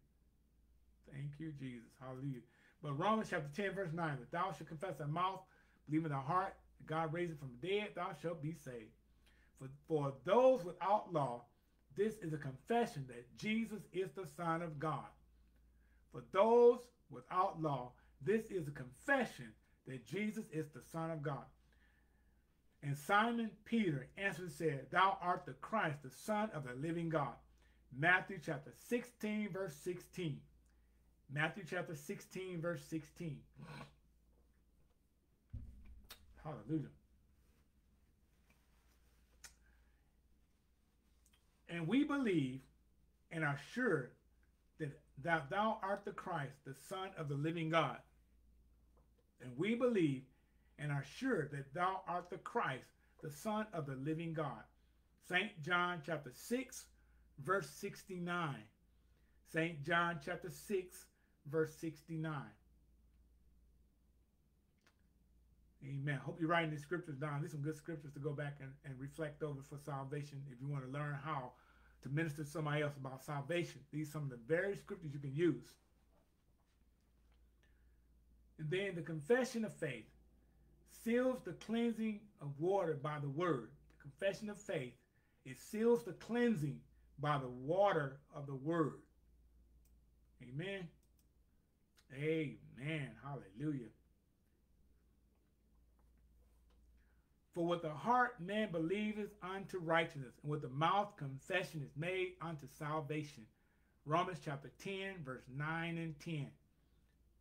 Thank you, Jesus. Hallelujah. But Romans chapter 10, verse 9, that thou shalt confess thy mouth, believe in thy heart, God raised from the dead, thou shalt be saved. For, for those without law, this is a confession that Jesus is the Son of God. For those without law, this is a confession that Jesus is the Son of God. And Simon Peter answered and said, Thou art the Christ, the Son of the living God. Matthew chapter 16, verse 16. Matthew chapter 16, verse 16. Hallelujah. And we believe and are sure that, that thou art the Christ, the Son of the living God. And we believe and are sure that thou art the Christ, the Son of the living God. St. John chapter 6, verse 69. St. John chapter 6, verse 69. Amen. Hope you're writing these scriptures down. These are some good scriptures to go back and, and reflect over for salvation if you want to learn how to minister to somebody else about salvation. These are some of the very scriptures you can use. And then the confession of faith seals the cleansing of water by the word. The confession of faith, it seals the cleansing by the water of the word. Amen. Amen. Hallelujah. For with the heart man believeth unto righteousness, and with the mouth confession is made unto salvation. Romans chapter 10, verse 9 and 10.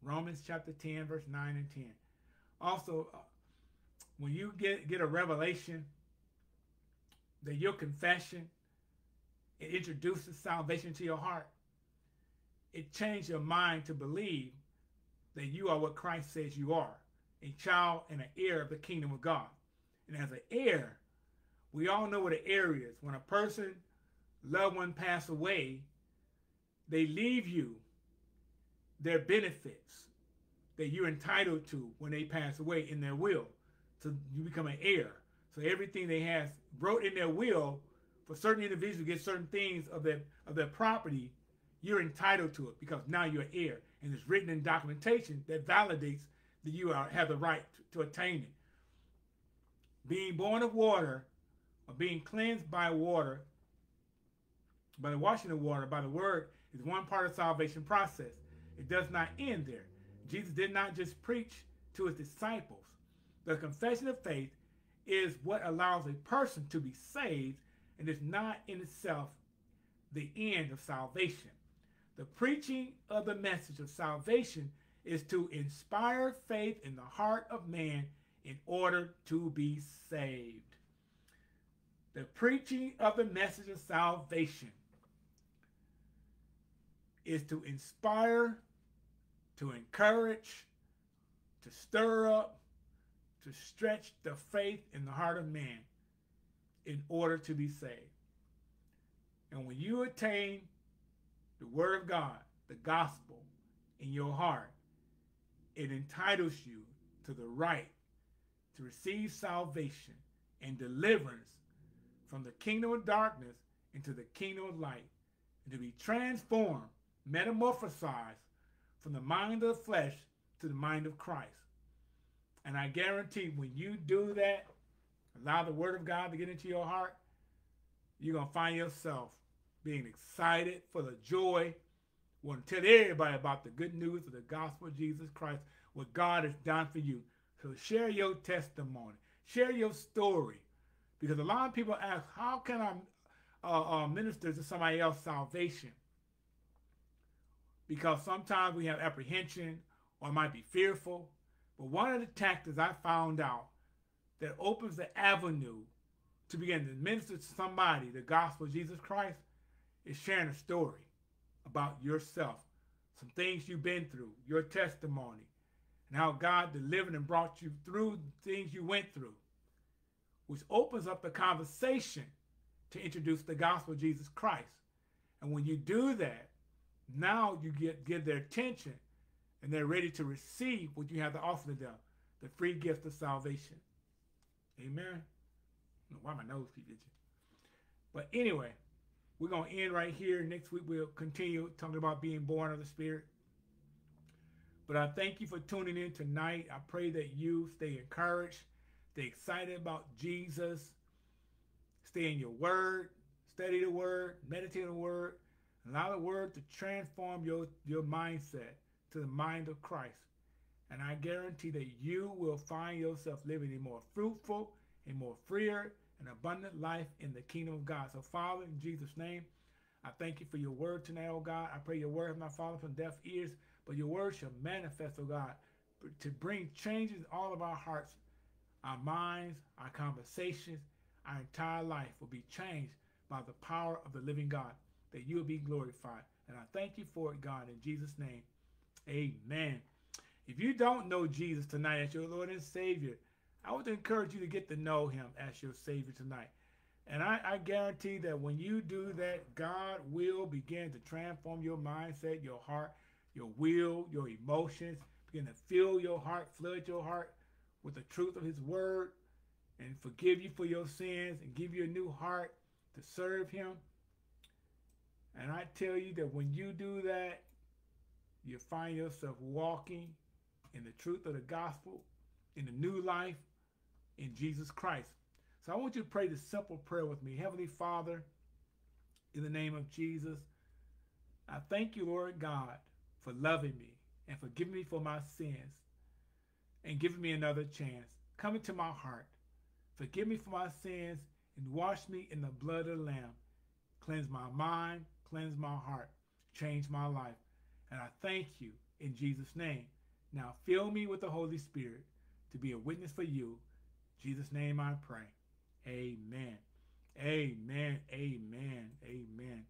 Romans chapter 10, verse 9 and 10. Also, uh, when you get, get a revelation that your confession it introduces salvation to your heart, it changes your mind to believe that you are what Christ says you are, a child and an heir of the kingdom of God. And as an heir, we all know what an heir is. When a person, loved one pass away, they leave you their benefits that you're entitled to when they pass away in their will. So you become an heir. So everything they have wrote in their will for certain individuals to get certain things of their of their property, you're entitled to it because now you're an heir. And it's written in documentation that validates that you are, have the right to, to attain it being born of water or being cleansed by water, by the washing of water, by the word, is one part of salvation process. It does not end there. Jesus did not just preach to his disciples. The confession of faith is what allows a person to be saved and is not in itself the end of salvation. The preaching of the message of salvation is to inspire faith in the heart of man in order to be saved. The preaching of the message of salvation is to inspire, to encourage, to stir up, to stretch the faith in the heart of man in order to be saved. And when you attain the Word of God, the gospel in your heart, it entitles you to the right to receive salvation and deliverance from the kingdom of darkness into the kingdom of light, and to be transformed, metamorphosized from the mind of the flesh to the mind of Christ. And I guarantee when you do that, allow the word of God to get into your heart, you're going to find yourself being excited for the joy. Want to tell everybody about the good news of the gospel of Jesus Christ, what God has done for you. So share your testimony, share your story, because a lot of people ask, how can I uh, uh, minister to somebody else salvation? Because sometimes we have apprehension or might be fearful. But one of the tactics I found out that opens the avenue to begin to minister to somebody the gospel of Jesus Christ is sharing a story about yourself, some things you've been through, your testimony, and how God delivered and brought you through things you went through, which opens up the conversation to introduce the gospel of Jesus Christ. And when you do that, now you get give their attention and they're ready to receive what you have to offer to them, the free gift of salvation. Amen. why my nose keep itching. But anyway, we're going to end right here. Next week we'll continue talking about being born of the Spirit. But I thank you for tuning in tonight. I pray that you stay encouraged, stay excited about Jesus, stay in your word, study the word, meditate on the word, allow the word to transform your, your mindset to the mind of Christ. And I guarantee that you will find yourself living a more fruitful, a more freer, and abundant life in the kingdom of God. So, Father, in Jesus' name, I thank you for your word tonight, oh God. I pray your word has not from deaf ears but your word shall manifest, oh God, to bring changes in all of our hearts, our minds, our conversations, our entire life will be changed by the power of the living God, that you will be glorified. And I thank you for it, God, in Jesus' name. Amen. If you don't know Jesus tonight as your Lord and Savior, I would encourage you to get to know him as your Savior tonight. And I, I, guarantee that when you do that, God will begin to transform your mindset, your heart, your will, your emotions, begin to fill your heart, flood your heart with the truth of his word and forgive you for your sins and give you a new heart to serve him. And I tell you that when you do that, you find yourself walking in the truth of the gospel, in the new life in Jesus Christ. So I want you to pray this simple prayer with me. Heavenly Father, in the name of Jesus, I thank you, Lord God, for loving me and forgiving me for my sins and giving me another chance. Come into my heart. Forgive me for my sins and wash me in the blood of the Lamb. Cleanse my mind, cleanse my heart, change my life. And I thank you in Jesus' name. Now fill me with the Holy Spirit to be a witness for you. Jesus' name I pray. Amen. Amen. Amen. Amen.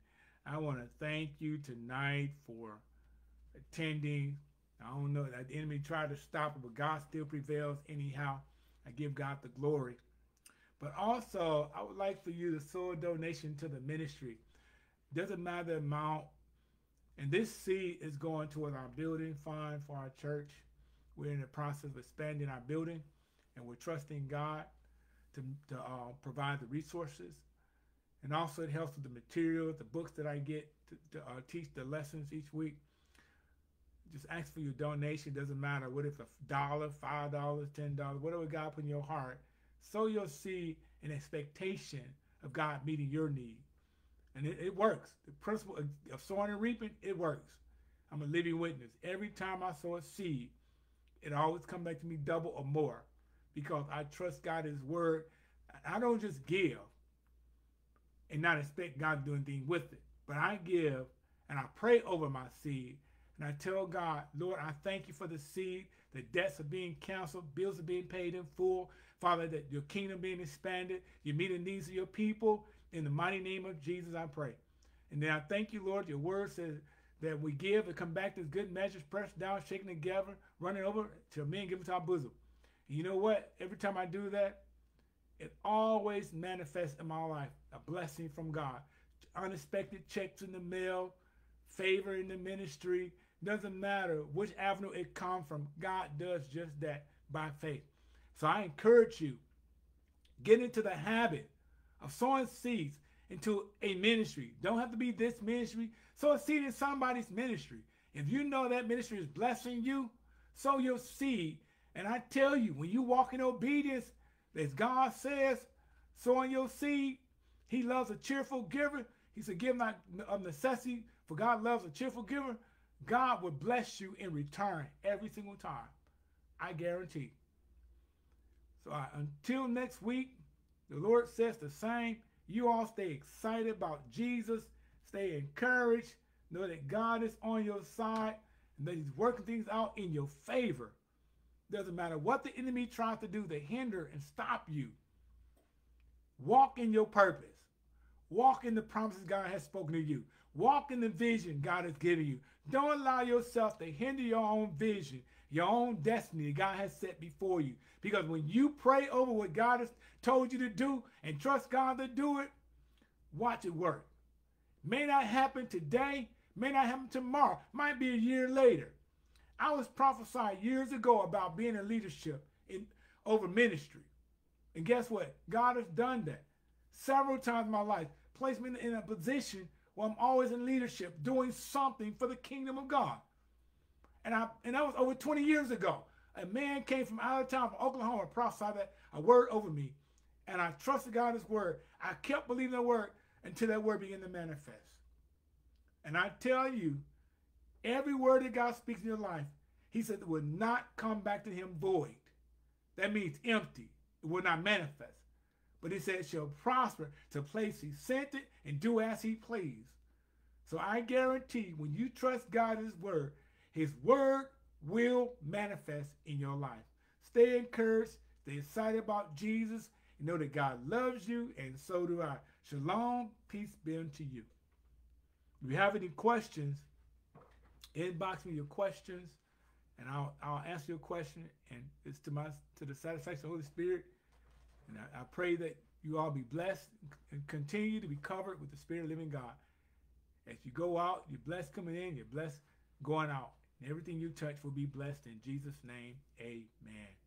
I want to thank you tonight for attending. I don't know that the enemy tried to stop it, but God still prevails anyhow. I give God the glory. But also, I would like for you to sow a donation to the ministry. Doesn't matter the amount. And this seed is going towards our building fund for our church. We're in the process of expanding our building, and we're trusting God to, to uh, provide the resources. And also, it helps with the material, the books that I get to, to uh, teach the lessons each week. Just ask for your donation. Doesn't matter what if a dollar, five dollars, ten dollars, whatever God put in your heart sow your seed in expectation of God meeting your need. And it, it works. The principle of, of sowing and reaping, it works. I'm a living witness. Every time I sow a seed, it always comes back to me double or more because I trust God His word. I don't just give and not expect God to do anything with it, but I give and I pray over my seed and I tell God, Lord, I thank you for the seed. The debts are being canceled, bills are being paid in full. Father, that your kingdom being expanded, you meet the needs of your people. In the mighty name of Jesus, I pray. And then I thank you, Lord. Your word says that we give and come back to good measures, pressed down, shaken together, running over to men give it to our bosom. You know what? Every time I do that, it always manifests in my life a blessing from God. Unexpected checks in the mail, favor in the ministry. Doesn't matter which avenue it comes from. God does just that by faith. So I encourage you, get into the habit of sowing seeds into a ministry. Don't have to be this ministry. Sow a seed in somebody's ministry. If you know that ministry is blessing you, sow your seed. And I tell you, when you walk in obedience, as God says, sowing your seed, he loves a cheerful giver. He said, give not of necessity, for God loves a cheerful giver. God will bless you in return every single time. I guarantee. So uh, until next week, the Lord says the same. You all stay excited about Jesus. Stay encouraged. Know that God is on your side and that he's working things out in your favor. Doesn't matter what the enemy tries to do to hinder and stop you. Walk in your purpose. Walk in the promises God has spoken to you. Walk in the vision God has given you. Don't allow yourself to hinder your own vision your own destiny God has set before you. Because when you pray over what God has told you to do and trust God to do it, watch it work. May not happen today, may not happen tomorrow, might be a year later. I was prophesied years ago about being in leadership in over ministry. And guess what? God has done that several times in my life, placed me in a position where I'm always in leadership, doing something for the kingdom of God. And I and that was over 20 years ago. A man came from out of town from Oklahoma prophesied that a word over me. And I trusted God's word. I kept believing the word until that word began to manifest. And I tell you, every word that God speaks in your life, he said it will not come back to him void. That means empty. It will not manifest. But he said shall prosper to place he sent it and do as he please. So I guarantee when you trust God's word, his word will manifest in your life. Stay encouraged, stay excited about Jesus, and know that God loves you, and so do I. Shalom, peace be unto you. If you have any questions, inbox me your questions, and I'll, I'll answer your question, and it's to my to the satisfaction of the Holy Spirit. And I, I pray that You all be blessed and continue to be covered with the Spirit of living God. As you go out, you're blessed coming in, you're blessed going out. And everything you touch will be blessed in Jesus' name. Amen.